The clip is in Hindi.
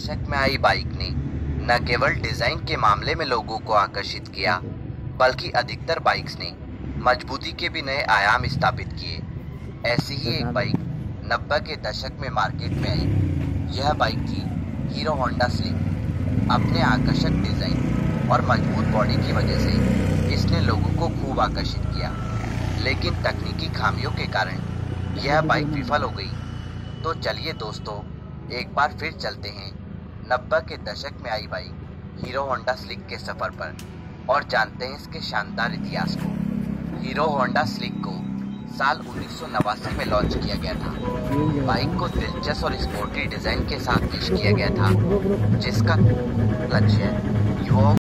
दशक में आई बाइक ने न केवल डिज़ाइन के मामले में लोगों को आकर्षित किया बल्कि अधिकतर बाइक्स ने मजबूती के भी नए आयाम स्थापित किए। ऐसी ही एक बाइक नब्बे के दशक में मार्केट में आई। यह बाइक थी हीरो होंडा स्लिम अपने आकर्षक डिज़ाइन और मज़बूत बॉडी की वजह से इसने लोगों को खूब आकर्षित किया। लेकिन तकनीकी खामियों के कारण यह बाइक विफल हो गई। तो चलिए दोस्तों एक बार फिर चलते हैं। नब्बे के दशक में आई बाइक, हीरो होंडा स्लिक के सफ़र पर। और जानते हैं इसके शानदार इतिहास को। हीरो होंडा स्लिक को साल उन्नीस सौ नवासी में लॉन्च किया गया था। बाइक को दिलचस्प और स्पोर्टी डिज़ाइन के साथ पेश किया गया था, जिसका लक्ष्य युवाओं